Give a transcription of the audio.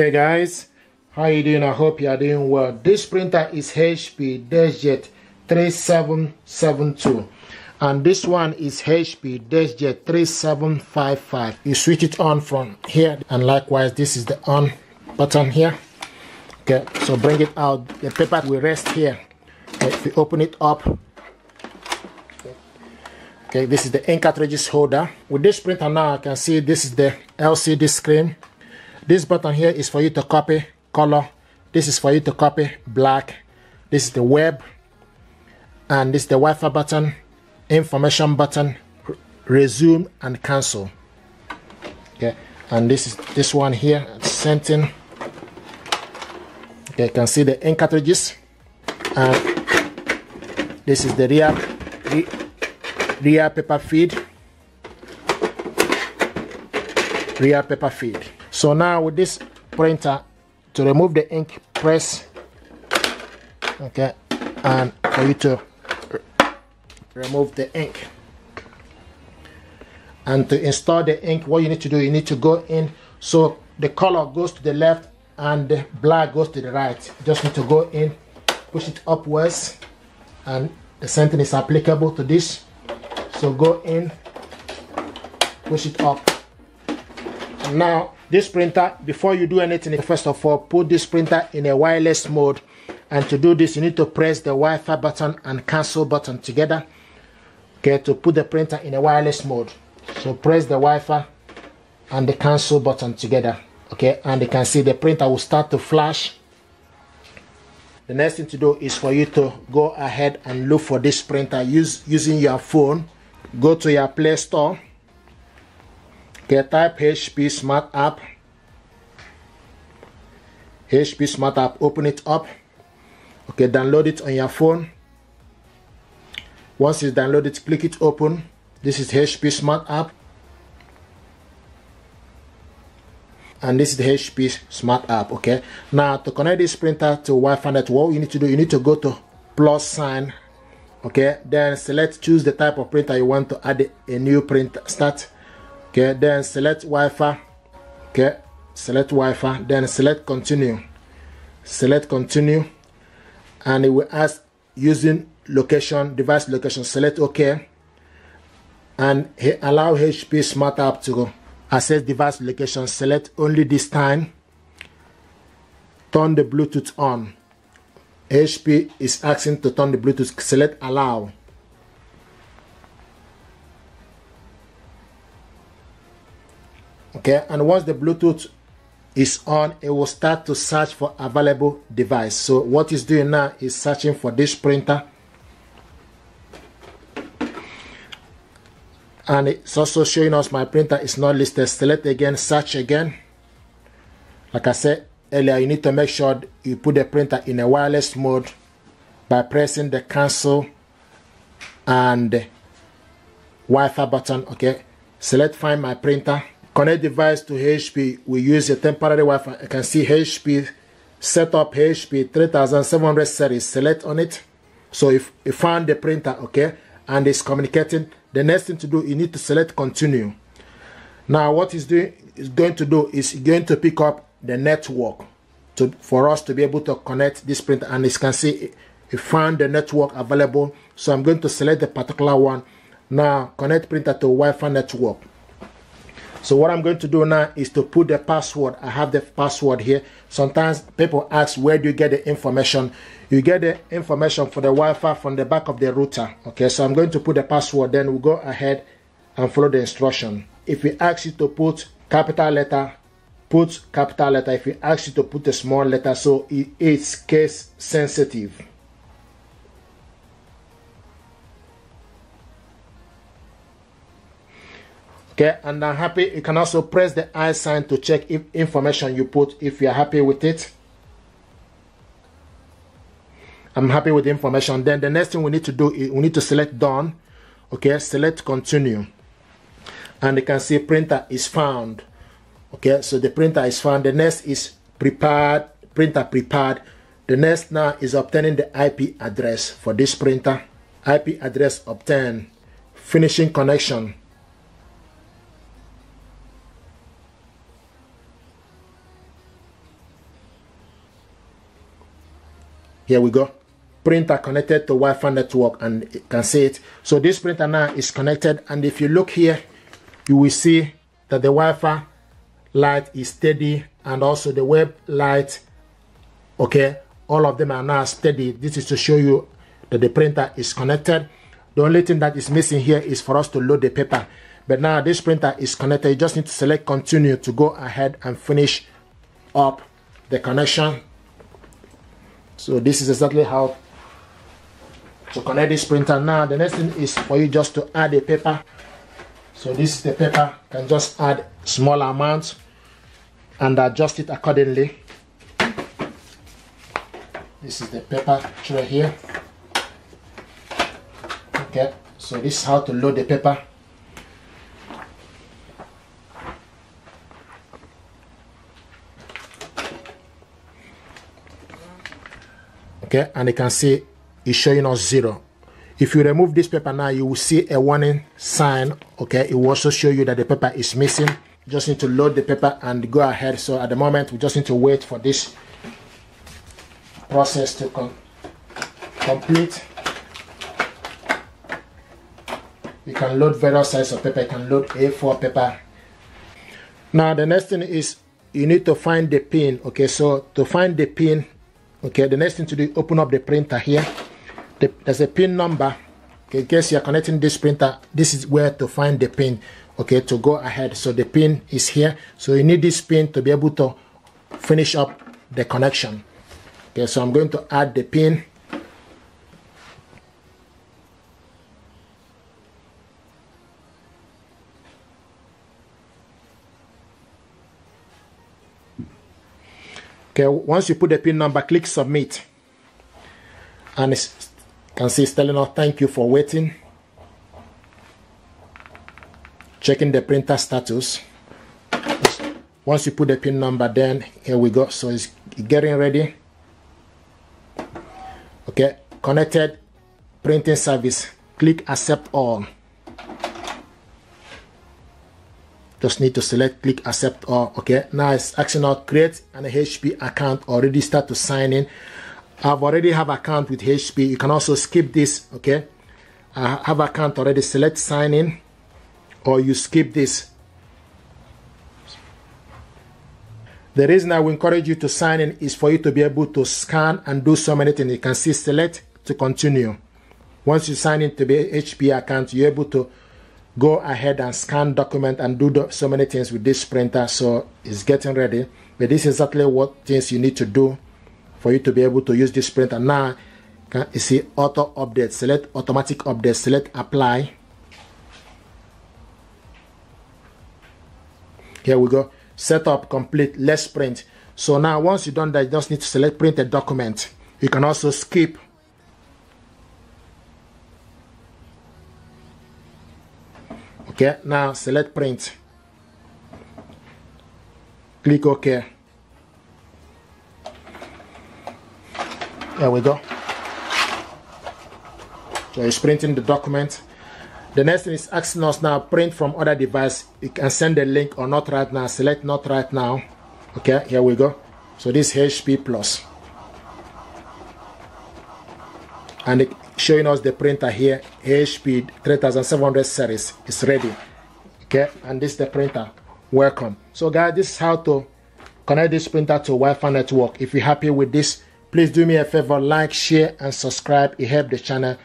Hey guys, how you doing? I hope you are doing well. This printer is HP DeskJet 3772 and this one is HP DeskJet 3755. You switch it on from here and likewise this is the on button here. Okay, so bring it out. The paper will rest here. Okay, if you open it up, okay, this is the ink cartridges holder. With this printer now, I can see this is the LCD screen this button here is for you to copy color. This is for you to copy black. This is the web. And this is the Wi-Fi button, information button, resume and cancel. Okay, and this is this one here, sent in. Okay, you can see the ink cartridges. And this is the rear, rear paper feed. Rear paper feed. So now with this printer, to remove the ink, press, okay, and for you to remove the ink. And to install the ink, what you need to do, you need to go in, so the color goes to the left and the black goes to the right. You just need to go in, push it upwards, and the thing is applicable to this. So go in, push it up. Now this printer, before you do anything, first of all, put this printer in a wireless mode. And to do this, you need to press the Wi-Fi button and cancel button together. Okay, to put the printer in a wireless mode. So press the Wi-Fi and the cancel button together. Okay, and you can see the printer will start to flash. The next thing to do is for you to go ahead and look for this printer use, using your phone. Go to your Play Store Okay, type HP Smart App. HP Smart App, open it up. Okay, download it on your phone. Once it's downloaded, click it open. This is HP Smart App. And this is the HP Smart App, okay? Now, to connect this printer to Wi-Fi network, what you need to do, you need to go to plus sign, okay? Then select, choose the type of printer you want to add a new print, start okay then select Wi-Fi. Okay select Wi-Fi then select continue. Select continue and it will ask using location device location. Select OK and allow HP Smart App to access device location. Select only this time. Turn the Bluetooth on. HP is asking to turn the Bluetooth. Select allow okay? And once the bluetooth is on it will start to search for available device. So what it's doing now is searching for this printer. And it's also showing us my printer is not listed. Select again search again. Like i said earlier you need to make sure you put the printer in a wireless mode by pressing the cancel and Wi-Fi button okay? Select find my printer connect device to HP, we use a temporary Wi-Fi. You can see HP, set up HP 3700 series, select on it. So if you found the printer, okay, and it's communicating, the next thing to do, you need to select continue. Now what is doing is going to do is going to pick up the network to for us to be able to connect this printer and as you can see it found the network available so I'm going to select the particular one now connect printer to Wi-Fi network so what I'm going to do now is to put the password. I have the password here. Sometimes people ask, where do you get the information? You get the information for the Wi-Fi from the back of the router. Okay, so I'm going to put the password. Then we'll go ahead and follow the instruction. If we ask you to put capital letter, put capital letter. If we ask you to put a small letter, so it's case sensitive. Okay? And i'm happy. You can also press the i sign to check if information you put if you're happy with it. I'm happy with the information. Then the next thing we need to do is we need to select done okay? Select continue. And you can see printer is found okay? So the printer is found. The next is prepared printer prepared. The next now is obtaining the ip address for this printer. Ip address obtained. Finishing connection here we go. Printer connected to Wi-Fi network and you can see it. So this printer now is connected and if you look here you will see that the Wi-Fi light is steady and also the web light okay all of them are now steady. This is to show you that the printer is connected. The only thing that is missing here is for us to load the paper. But now this printer is connected. You just need to select continue to go ahead and finish up the connection so this is exactly how to connect this printer. Now the next thing is for you just to add a paper. So this is the paper. You can just add small amounts and adjust it accordingly. This is the paper tray here. Okay so this is how to load the paper okay and you can see it's showing us zero. If you remove this paper now you will see a warning sign okay? It will also show you that the paper is missing. Just need to load the paper and go ahead. So at the moment we just need to wait for this process to com complete. You can load various sizes of paper. You can load a4 paper. Now the next thing is you need to find the pin okay? So to find the pin okay the next thing to do open up the printer here. The, there's a pin number. Okay, in case you're connecting this printer this is where to find the pin. Okay to go ahead. So the pin is here. So you need this pin to be able to finish up the connection. Okay so I'm going to add the pin okay once you put the pin number click submit. And it's can see it's telling us thank you for waiting. Checking the printer status. Once you put the pin number then here we go. So it's getting ready. Okay connected printing service. Click accept all just need to select click accept all okay now it's asking us create an hp account already start to sign in I've already have account with HP. You can also skip this, okay? I have account already. Select sign in or you skip this. The reason I will encourage you to sign in is for you to be able to scan and do so many things. You can see select to continue. Once you sign into the HP account, you're able to go ahead and scan document and do so many things with this printer. So it's getting ready. But this is exactly what things you need to do for you to be able to use this printer now you see auto update select automatic update select apply here we go setup complete let's print so now once you've done that you just need to select print a document you can also skip okay now select print click ok There we go. So it's printing the document. The next thing is asking us now print from other device. You can send the link or not right now. Select not right now. Okay, here we go. So this HP Plus. And it showing us the printer here, HP 3700 series is ready. Okay, and this is the printer. Welcome. So guys, this is how to connect this printer to Wi-Fi network. If you're happy with this, Please do me a favor, like, share, and subscribe. It helps the channel